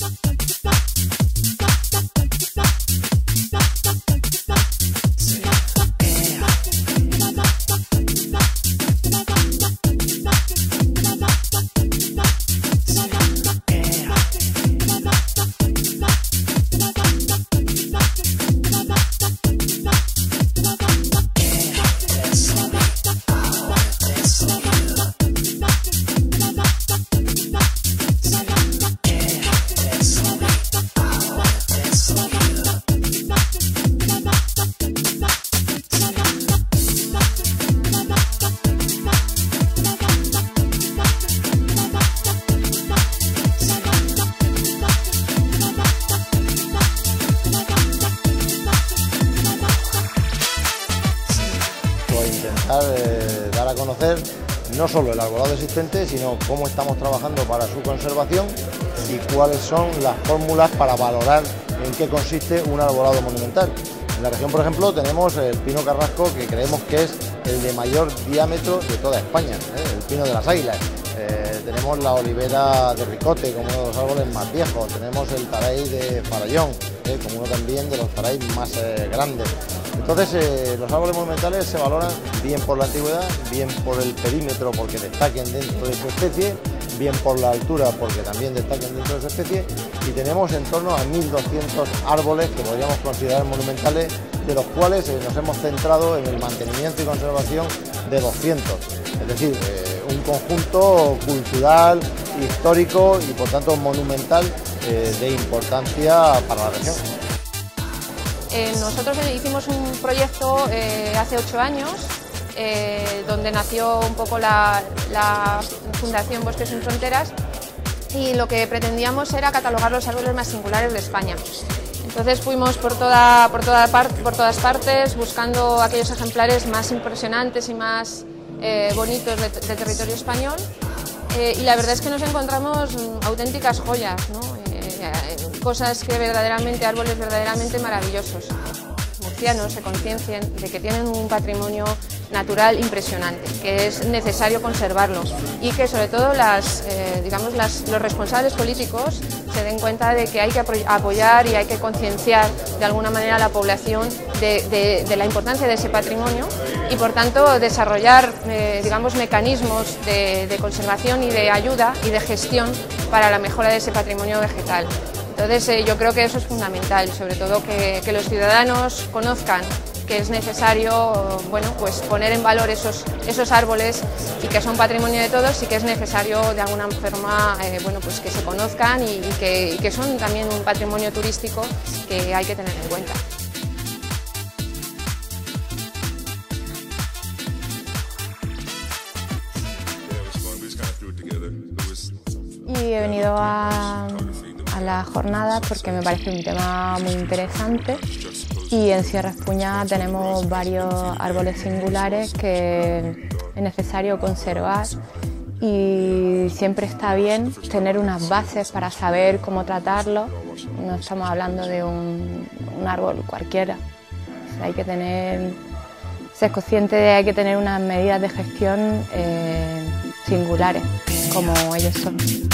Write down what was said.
Thank you. Dar a conocer no solo el arbolado existente, sino cómo estamos trabajando para su conservación y cuáles son las fórmulas para valorar en qué consiste un arbolado monumental. En la región, por ejemplo, tenemos el pino carrasco, que creemos que es el de mayor diámetro de toda España, ¿eh? el pino de las águilas. Eh, tenemos la olivera de ricote como uno de los árboles más viejos, tenemos el taray de farallón ¿eh? como uno también de los taray más grandes. Entonces los árboles monumentales se valoran bien por la antigüedad, bien por el perímetro porque destaquen dentro de su especie, bien por la altura porque también destaquen dentro de su especie y tenemos en torno a 1.200 árboles que podríamos considerar monumentales, de los cuales nos hemos centrado en el mantenimiento y conservación de 200. Es decir, eh, un conjunto cultural, histórico y por tanto monumental eh, de importancia para la región. Eh, nosotros hicimos un proyecto hace ocho años donde nació un poco la, Fundación Bosques sin Fronteras y lo que pretendíamos era catalogar los árboles más singulares de España. Entonces fuimos por, toda por todas partes buscando aquellos ejemplares más impresionantes y más eh, bonitos del territorio español eh, y la verdad es que nos encontramos auténticas joyas. Eh, cosas que verdaderamente, árboles verdaderamente maravillosos. Los murcianos se conciencien de que tienen un patrimonio natural impresionante, que es necesario conservarlo y que sobre todo las, eh, digamos los responsables políticos se den cuenta de que hay que apoyar y hay que concienciar de alguna manera a la población de, la importancia de ese patrimonio y por tanto desarrollar eh, digamos, mecanismos de, conservación y de ayuda y de gestión para la mejora de ese patrimonio vegetal. Entonces eh, yo creo que eso es fundamental, sobre todo que los ciudadanos conozcan que es necesario bueno, pues poner en valor esos, esos árboles y que son patrimonio de todos y que es necesario de alguna forma eh, bueno, pues que se conozcan y, que, y que son también un patrimonio turístico que hay que tener en cuenta. Y he venido a, la jornada porque me parece un tema muy interesante y en Sierra Espuña tenemos varios árboles singulares que es necesario conservar y siempre está bien tener unas bases para saber cómo tratarlo. No estamos hablando de un, árbol cualquiera. hay que tener, ser consciente de que hay que tener unas medidas de gestión eh, singulares como ellos son.